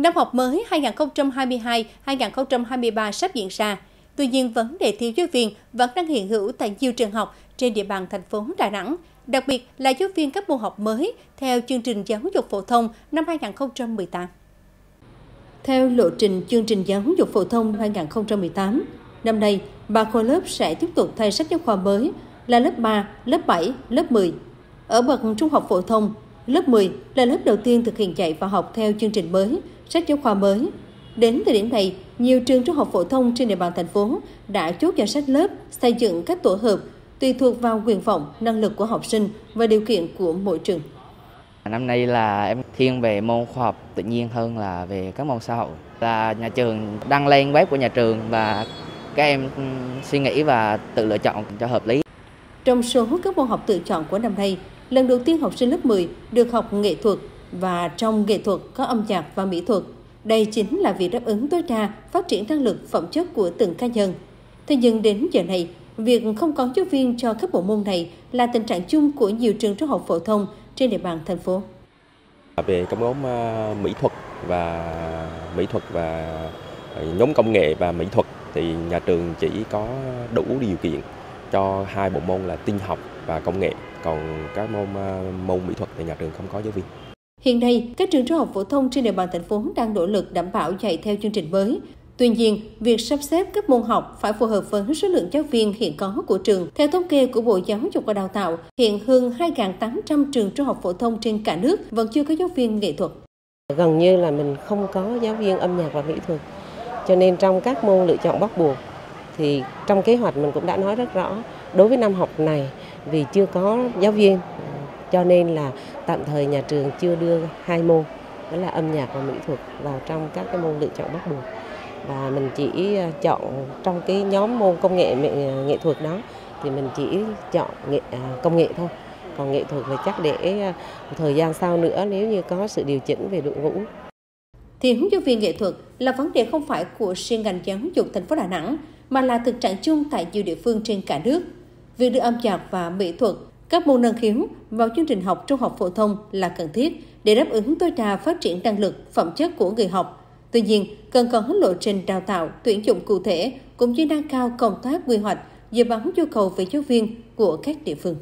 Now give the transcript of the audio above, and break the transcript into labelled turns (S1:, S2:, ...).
S1: Năm học mới 2022-2023 sắp diễn ra. Tuy nhiên, vấn đề thiếu giáo viên vẫn đang hiện hữu tại nhiều trường học trên địa bàn thành phố Đà Nẵng, đặc biệt là giáo viên các môn học mới theo chương trình giáo dục phổ thông năm 2018. Theo lộ trình chương trình giáo dục phổ thông 2018, năm nay, ba khối lớp sẽ tiếp tục thay sách giáo khoa mới là lớp 3, lớp 7, lớp 10. Ở bậc trung học phổ thông, lớp 10 là lớp đầu tiên thực hiện dạy và học theo chương trình mới, sách giáo khoa mới. Đến thời điểm này, nhiều trường trung học phổ thông trên địa bàn thành phố đã chốt danh sách lớp, xây dựng các tổ hợp tùy thuộc vào nguyện vọng, năng lực của học sinh và điều kiện của mỗi trường.
S2: Năm nay là em thiên về môn khoa học tự nhiên hơn là về các môn xã hội. Là nhà trường đăng lên web của nhà trường và các em suy nghĩ và tự lựa chọn cho hợp lý.
S1: Trong số các môn học tự chọn của năm nay, lần đầu tiên học sinh lớp 10 được học nghệ thuật và trong nghệ thuật có âm nhạc và mỹ thuật. Đây chính là việc đáp ứng tối đa phát triển năng lực phẩm chất của từng cá nhân. Thế nhưng đến giờ này, việc không có giáo viên cho các bộ môn này là tình trạng chung của nhiều trường trung học phổ thông trên địa bàn thành phố.
S3: À, về các nhóm à, mỹ thuật và mỹ thuật và à, nhóm công nghệ và mỹ thuật thì nhà trường chỉ có đủ điều kiện cho hai bộ môn là tinh học và công nghệ, còn các môn à, môn mỹ thuật thì nhà trường không có giáo viên.
S1: Hiện nay, các trường trung học phổ thông trên địa bàn thành phố đang nỗ lực đảm bảo dạy theo chương trình mới. Tuy nhiên, việc sắp xếp các môn học phải phù hợp với số lượng giáo viên hiện có của trường. Theo thống kê của Bộ Giáo dục và Đào tạo, hiện hơn 2.800 trường trung học phổ thông trên cả nước vẫn chưa có giáo viên nghệ thuật.
S4: Gần như là mình không có giáo viên âm nhạc và mỹ thuật. Cho nên trong các môn lựa chọn bắt buộc thì trong kế hoạch mình cũng đã nói rất rõ đối với năm học này vì chưa có giáo viên. Cho nên là tạm thời nhà trường chưa đưa hai môn đó là âm nhạc và mỹ thuật vào trong các cái môn lựa chọn bắt buộc. Và mình chỉ à, chọn trong cái nhóm môn công nghệ à, nghệ thuật đó thì mình chỉ chọn nghệ à, công nghệ thôi. Còn nghệ thuật thì chắc để thời gian sau nữa nếu như có sự điều chỉnh về đội ngũ.
S1: Thiếu giáo viên nghệ thuật là vấn đề không phải của riêng ngành giáo dục thành phố Đà Nẵng, mà là thực trạng chung tại nhiều địa phương trên cả nước. Việc đưa âm nhạc và mỹ thuật, các môn năng khiếu vào chương trình học trung học phổ thông là cần thiết để đáp ứng tối đa phát triển năng lực, phẩm chất của người học. Tuy nhiên, cần có lộ trình đào tạo, tuyển dụng cụ thể cũng như nâng cao công tác quy hoạch dự báo nhu cầu về giáo viên của các địa phương.